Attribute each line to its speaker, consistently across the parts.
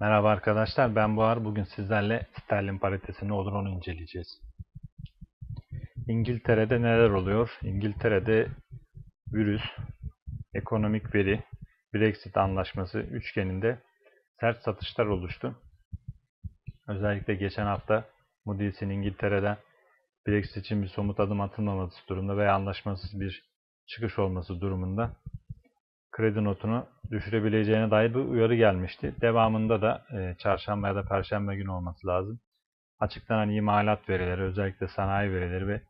Speaker 1: Merhaba arkadaşlar ben Buhar. Bugün sizlerle sterlin paritesi ne olur onu inceleyeceğiz. İngiltere'de neler oluyor? İngiltere'de virüs, ekonomik veri, Brexit anlaşması üçgeninde sert satışlar oluştu. Özellikle geçen hafta Moody's'in İngiltere'den Brexit için bir somut adım atılmaması durumunda veya anlaşmasız bir çıkış olması durumunda kredi notunu düşürebileceğine dair bir uyarı gelmişti. Devamında da e, çarşamba ya da perşembe günü olması lazım. Açıklanan imalat verileri, özellikle sanayi verileri ve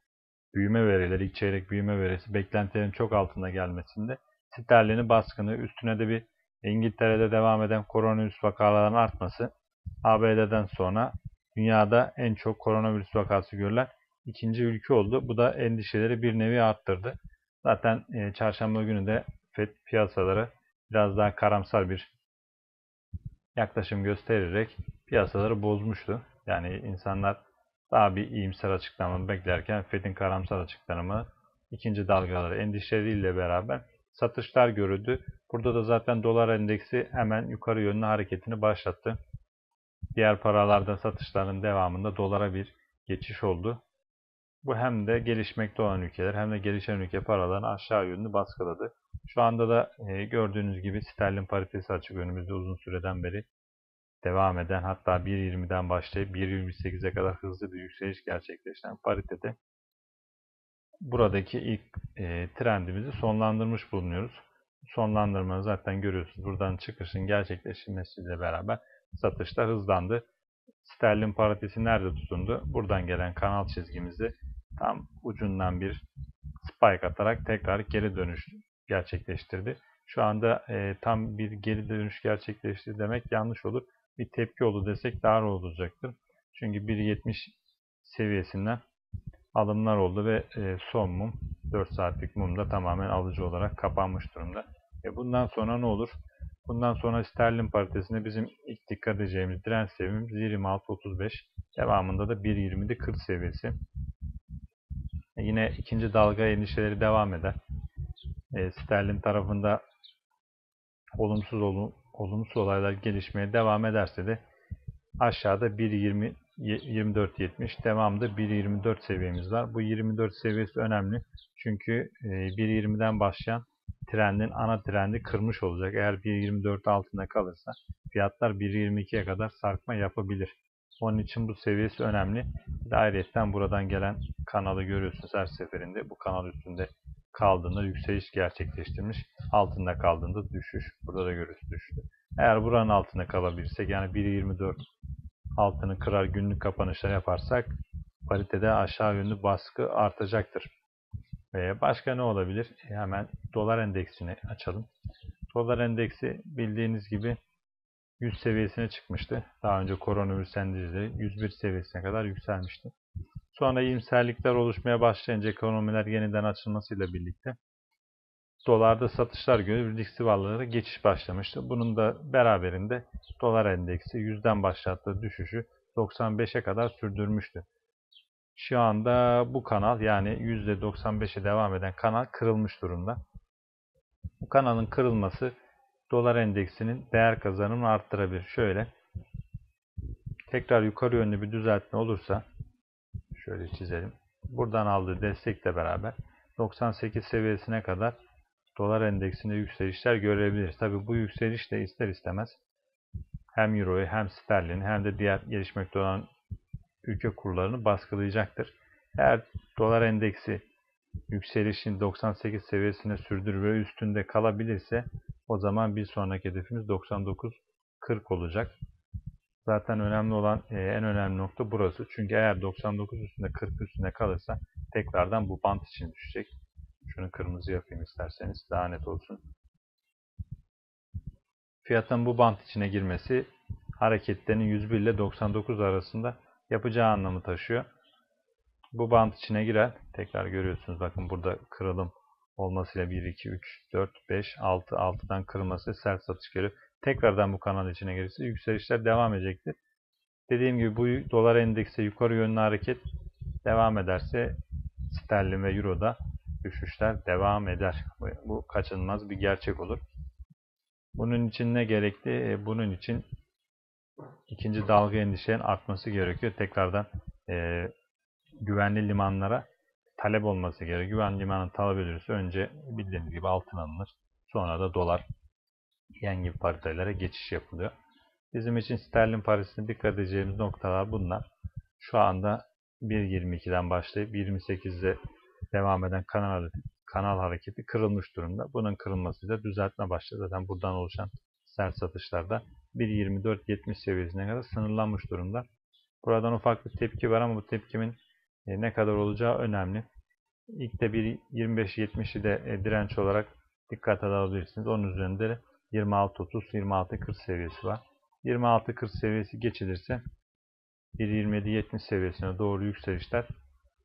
Speaker 1: büyüme verileri, ilk çeyrek büyüme verisi beklentilerin çok altında gelmesinde sterlini baskını, üstüne de bir İngiltere'de devam eden koronavirüs vakalarının artması, ABD'den sonra dünyada en çok koronavirüs vakası görülen ikinci ülke oldu. Bu da endişeleri bir nevi arttırdı. Zaten e, çarşamba günü de FED piyasalara biraz daha karamsar bir yaklaşım göstererek piyasaları bozmuştu. Yani insanlar daha bir iyimser açıklama beklerken FED'in karamsar açıklama ikinci dalgaları endişeleriyle beraber satışlar görüldü. Burada da zaten dolar endeksi hemen yukarı yönlü hareketini başlattı. Diğer paralarda satışların devamında dolara bir geçiş oldu. Bu hem de gelişmekte olan ülkeler hem de gelişen ülke paralarını aşağı yönlü baskıladı. Şu anda da e, gördüğünüz gibi sterlin paritesi açık önümüzde uzun süreden beri devam eden hatta 1.20'den başlayıp 1.28'e kadar hızlı bir yükseliş gerçekleşen paritede buradaki ilk e, trendimizi sonlandırmış bulunuyoruz. Sonlandırmanı zaten görüyorsunuz. Buradan çıkışın gerçekleşmesiyle beraber satışlar hızlandı. Sterlin paritesi nerede tutundu? Buradan gelen kanal çizgimizi tam ucundan bir spike atarak tekrar geri dönüş gerçekleştirdi. Şu anda e, tam bir geri dönüş gerçekleşti demek yanlış olur. Bir tepki oldu desek daha olacaktır. Çünkü 1.70 seviyesinden alımlar oldu ve e, son mum 4 saatlik mum da tamamen alıcı olarak kapanmış durumda. E bundan sonra ne olur? Bundan sonra sterlin paritesinde bizim ilk dikkat edeceğimiz direnç seviyemiz 1.26.35. Devamında da 1.20'de 40 seviyesi. E yine ikinci dalga endişeleri devam eder. E, sterlin tarafında olumsuz olum, olumsuz olaylar gelişmeye devam ederse de aşağıda 1.20 24.70 devamında 1.24 seviyemiz var. Bu 24 seviyesi önemli. Çünkü 1.20'den başlayan trendin ana trendi kırmış olacak. Eğer 1.24 altında kalırsa fiyatlar 1.22'ye kadar sarkma yapabilir. Onun için bu seviyesi önemli. Ayrıca buradan gelen kanalı görüyorsunuz her seferinde. Bu kanal üstünde kaldığında yükseliş gerçekleştirmiş. Altında kaldığında düşüş. Burada da görüyorsunuz düştü. Eğer buranın altında kalabilirsek yani 1.24 altını kırar günlük kapanışlar yaparsak paritede aşağı yönlü baskı artacaktır. Ve başka ne olabilir? E, hemen dolar endeksini açalım. Dolar endeksi bildiğiniz gibi 100 seviyesine çıkmıştı. Daha önce koronavirüs endişeleri 101 seviyesine kadar yükselmişti. Sonra iyimserlikler oluşmaya başlayınca ekonomiler yeniden açılmasıyla birlikte dolarda satışlar göre riskli varlıklara geçiş başlamıştı. Bunun da beraberinde dolar endeksi yüzden başlattığı düşüşü 95'e kadar sürdürmüştü. Şu anda bu kanal yani %95'e devam eden kanal kırılmış durumda. Bu kanalın kırılması dolar endeksinin değer kazanımını arttırabilir. Şöyle tekrar yukarı yönlü bir düzeltme olursa şöyle çizelim. Buradan aldığı destekle beraber 98 seviyesine kadar dolar endeksinde yükselişler görebiliriz. Tabi bu yükseliş de ister istemez hem Euro'yu hem sterlini hem de diğer gelişmekte olan ülke kurlarını baskılayacaktır. Eğer dolar endeksi yükselişin 98 seviyesine sürdürür ve üstünde kalabilirse o zaman bir sonraki hedefimiz 99-40 olacak. Zaten önemli olan e, en önemli nokta burası. Çünkü eğer 99 üstünde 40 üstünde kalırsa tekrardan bu bant için düşecek. Şunu kırmızı yapayım isterseniz daha net olsun. Fiyatın bu bant içine girmesi hareketlerinin 101 ile 99 arasında yapacağı anlamı taşıyor. Bu bant içine girer. Tekrar görüyorsunuz bakın burada kırılım olmasıyla 1, 2, 3, 4, 5, 6, 6'dan kırılması sert satış geliyor. Tekrardan bu kanal içine gelirse yükselişler devam edecektir. Dediğim gibi bu dolar endeksi yukarı yönlü hareket devam ederse sterlin ve euroda düşüşler devam eder. Bu kaçınılmaz bir gerçek olur. Bunun için ne gerekli? E, bunun için ikinci dalga endişenin artması gerekiyor. Tekrardan e, güvenli limanlara talep olması gerekiyor. Güvenli limanın talep edilirse önce bildiğiniz gibi altın alınır. Sonra da dolar, yen gibi paritelere geçiş yapılıyor. Bizim için sterlin parisine dikkat edeceğimiz noktalar bunlar. Şu anda 1.22'den başlayıp 28'de devam eden kanal, kanal hareketi kırılmış durumda. Bunun kırılmasıyla düzeltme başladı. Zaten buradan oluşan sert satışlarda 1.24.70 seviyesine kadar sınırlanmış durumda. Buradan ufak bir tepki var ama bu tepkimin e, ne kadar olacağı önemli. İlk de 1.25.70'i de e, direnç olarak dikkate alabilirsiniz. Onun üzerinde 26.30, 26.40 seviyesi var. 26.40 seviyesi geçilirse 1.27.70 seviyesine doğru yükselişler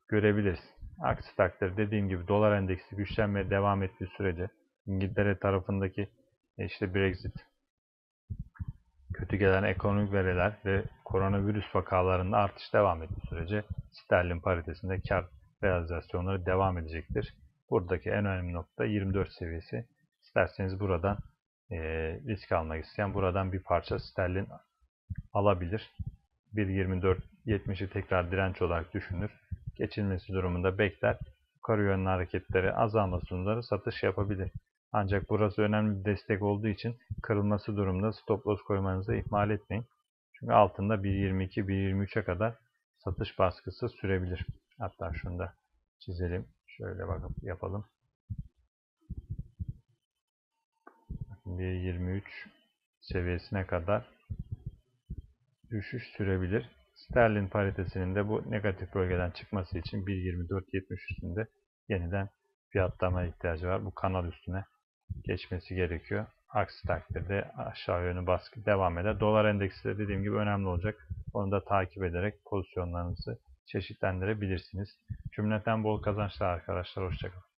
Speaker 1: görebiliriz. Aksi takdirde dediğim gibi dolar endeksi güçlenmeye devam ettiği sürece İngiltere tarafındaki e, işte Brexit, kötü gelen ekonomik veriler ve koronavirüs vakalarında artış devam ettiği sürece sterlin paritesinde kar realizasyonları devam edecektir. Buradaki en önemli nokta 24 seviyesi. İsterseniz buradan e, risk almak isteyen buradan bir parça sterlin alabilir. 1.24.70'i tekrar direnç olarak düşünür. Geçilmesi durumunda bekler. Yukarı yönlü hareketleri azalmasında satış yapabilir. Ancak burası önemli bir destek olduğu için kırılması durumunda stop loss koymanızı ihmal etmeyin. Çünkü altında 1.22-1.23'e kadar satış baskısı sürebilir. Hatta şunu da çizelim. Şöyle bakıp yapalım. 1.23 seviyesine kadar düşüş sürebilir. Sterlin paritesinin de bu negatif bölgeden çıkması için 1.24.70 üstünde yeniden fiyatlama ihtiyacı var. Bu kanal üstüne geçmesi gerekiyor. Aksi takdirde aşağı yönlü baskı devam eder. Dolar endeksi de dediğim gibi önemli olacak. Onu da takip ederek pozisyonlarınızı çeşitlendirebilirsiniz. Cümleten bol kazançlar arkadaşlar. Hoşçakalın.